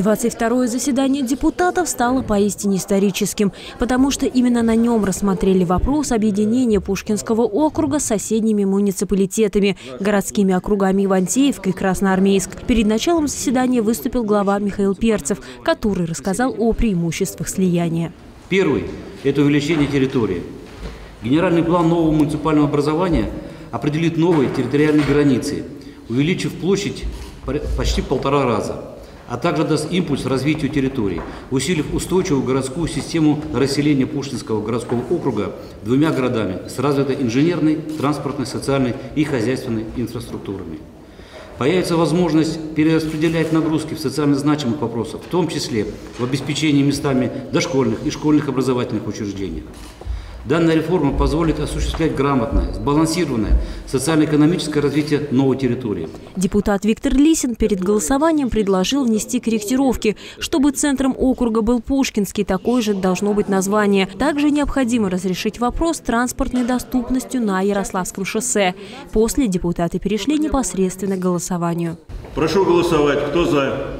22-е заседание депутатов стало поистине историческим, потому что именно на нем рассмотрели вопрос объединения Пушкинского округа с соседними муниципалитетами, городскими округами Ивантеевка и Красноармейск. Перед началом заседания выступил глава Михаил Перцев, который рассказал о преимуществах слияния. Первый – это увеличение территории. Генеральный план нового муниципального образования определит новые территориальные границы, увеличив площадь почти полтора раза а также даст импульс развитию территории, усилив устойчивую городскую систему расселения Пушкинского городского округа двумя городами с развитой инженерной, транспортной, социальной и хозяйственной инфраструктурами. Появится возможность перераспределять нагрузки в социально значимых вопросах, в том числе в обеспечении местами дошкольных и школьных образовательных учреждениях. Данная реформа позволит осуществлять грамотное, сбалансированное социально-экономическое развитие новой территории. Депутат Виктор Лисин перед голосованием предложил внести корректировки, чтобы центром округа был Пушкинский, такое же должно быть название. Также необходимо разрешить вопрос с транспортной доступностью на Ярославском шоссе. После депутаты перешли непосредственно к голосованию. Прошу голосовать. Кто за?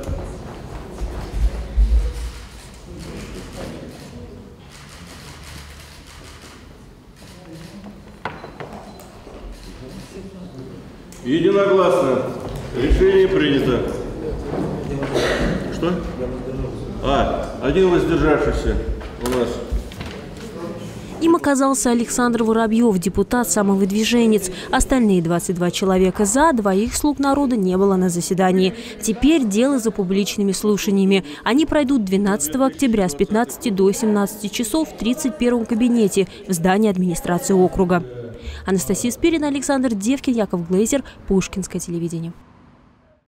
Единогласно. Решение принято. Что? А, один воздержавшийся у нас. Им оказался Александр Воробьев, депутат самовыдвиженец. Остальные 22 человека за, двоих слуг народа не было на заседании. Теперь дело за публичными слушаниями. Они пройдут 12 октября с 15 до 17 часов в 31 кабинете в здании администрации округа. Анастасия Спирина, Александр Девкин, Яков Глейзер, Пушкинское телевидение.